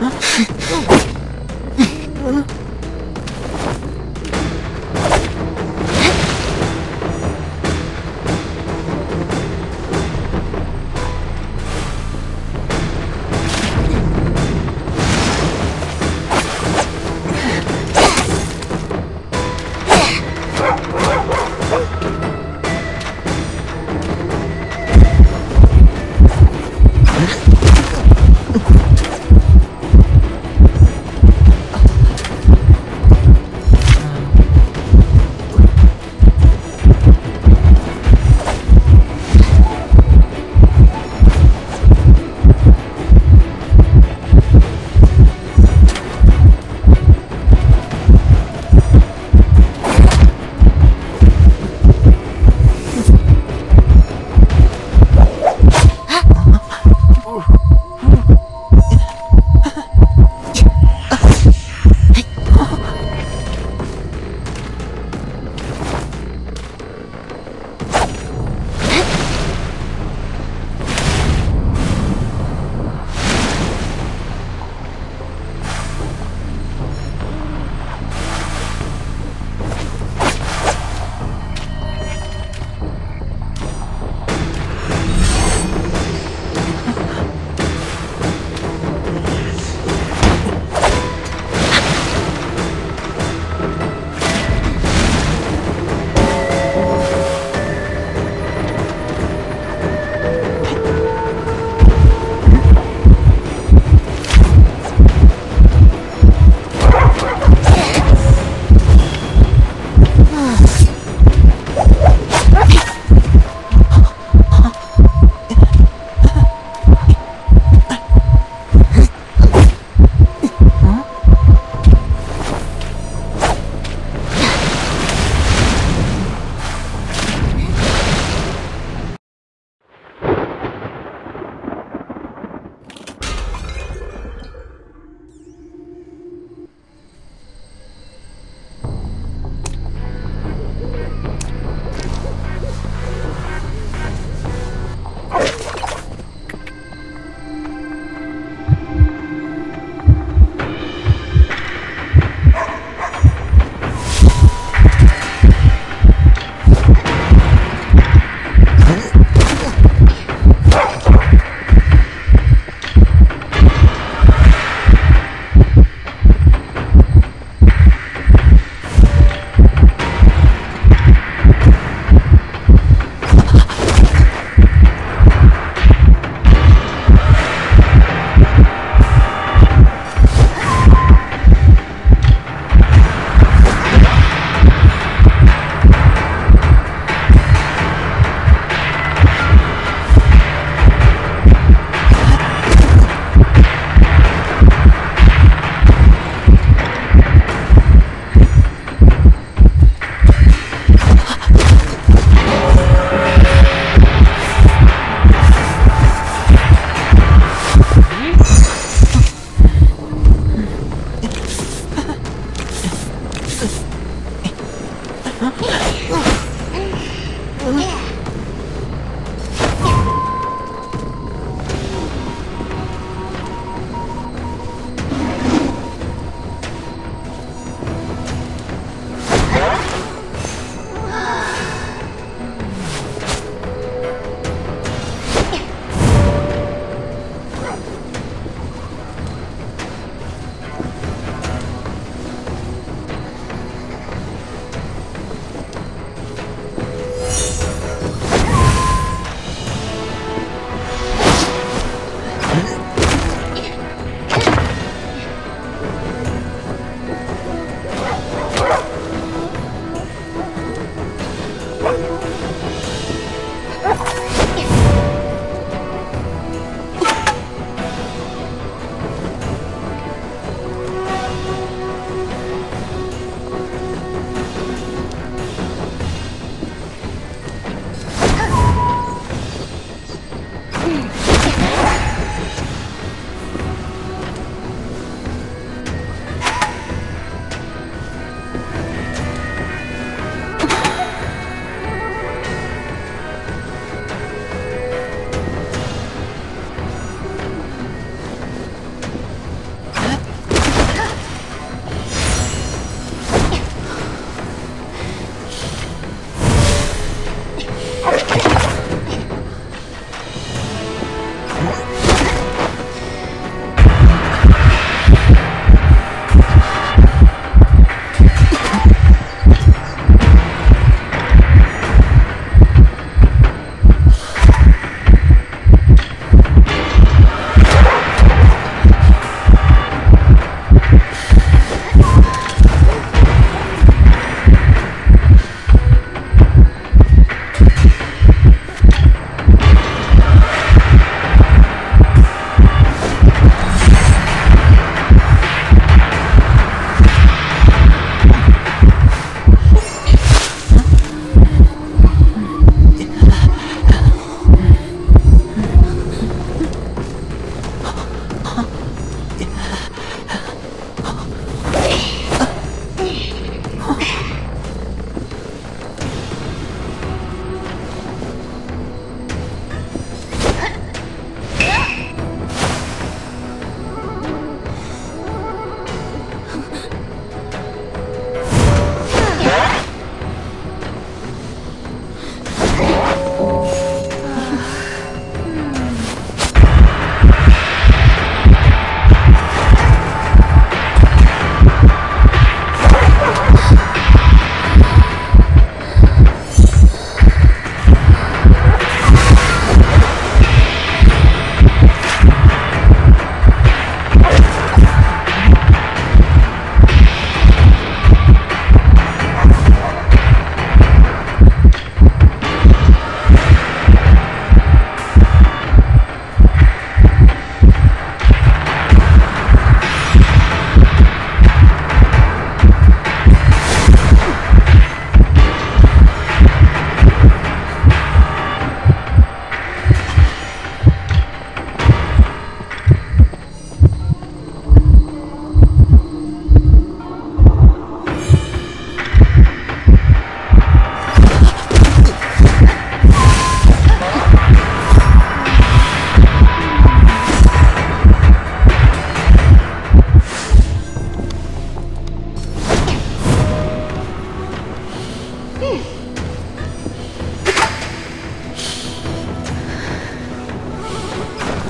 啊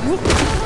Whoop.